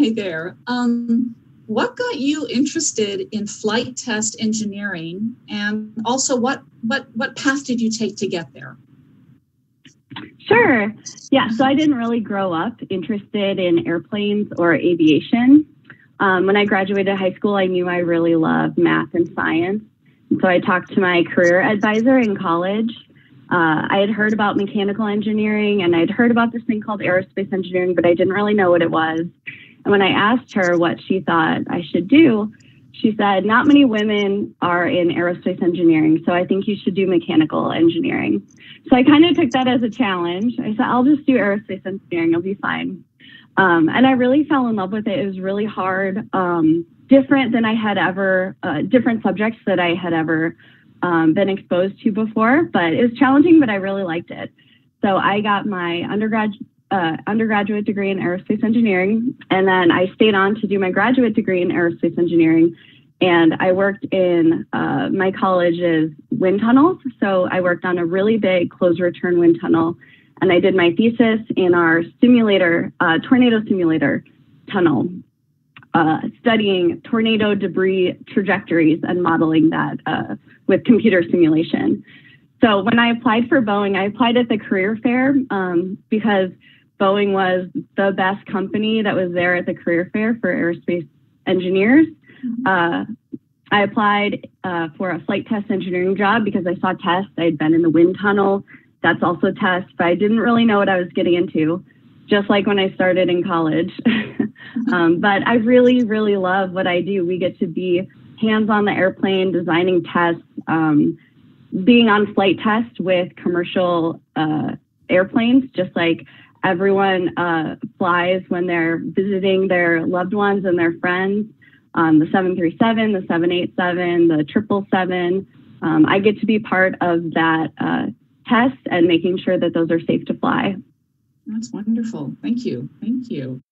stay there. Um, what got you interested in flight test engineering, and also what what what path did you take to get there? Sure. Yeah. So I didn't really grow up interested in airplanes or aviation. Um, when I graduated high school, I knew I really loved math and science. So I talked to my career advisor in college. Uh, I had heard about mechanical engineering and I'd heard about this thing called aerospace engineering, but I didn't really know what it was. And when I asked her what she thought I should do, she said, Not many women are in aerospace engineering, so I think you should do mechanical engineering. So I kind of took that as a challenge. I said, I'll just do aerospace engineering, I'll be fine. Um, and I really fell in love with it. It was really hard, um, different than I had ever, uh, different subjects that I had ever um, been exposed to before, but it was challenging, but I really liked it. So I got my undergrad, uh, undergraduate degree in aerospace engineering, and then I stayed on to do my graduate degree in aerospace engineering. And I worked in uh, my college's wind tunnels. So I worked on a really big closed return wind tunnel. And I did my thesis in our simulator, uh, tornado simulator tunnel, uh, studying tornado debris trajectories and modeling that uh, with computer simulation. So when I applied for Boeing, I applied at the career fair um, because Boeing was the best company that was there at the career fair for aerospace engineers. Uh, I applied uh, for a flight test engineering job because I saw tests. I had been in the wind tunnel. That's also test, but I didn't really know what I was getting into, just like when I started in college. um, but I really, really love what I do. We get to be hands on the airplane, designing tests, um, being on flight tests with commercial uh, airplanes, just like everyone uh, flies when they're visiting their loved ones and their friends um, the 737, the 787, the 777. Um, I get to be part of that uh, test and making sure that those are safe to fly. That's wonderful. Thank you. Thank you.